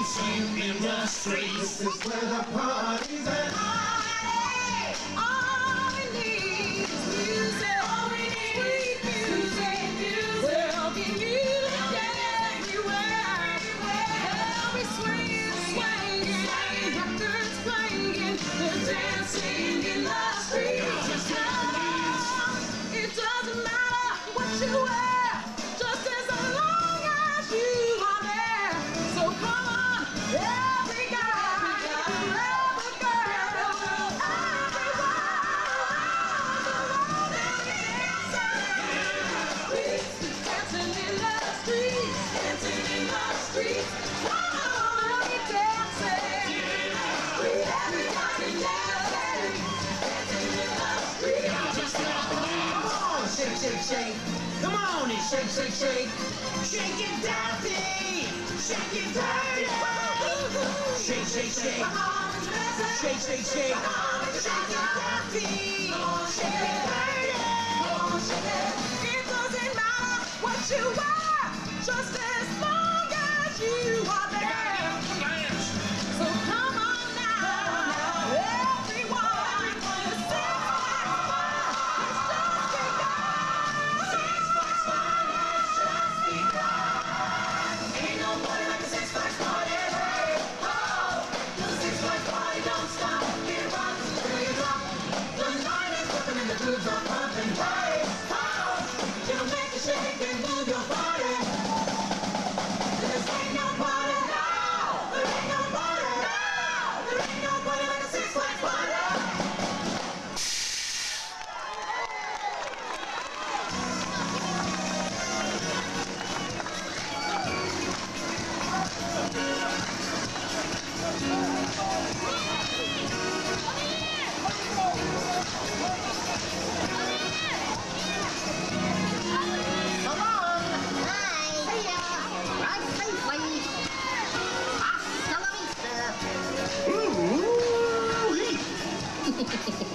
in the streets. This is where the party's at. shake, shake. Come on and shake, shake, shake. Shake it, Dorothy. Shake it, Dorothy. Shake, shake, shake. Shake, shake, shake. Shake it, Dorothy. Shake it, Dorothy. Shake it, Dorothy. Ha ha ha.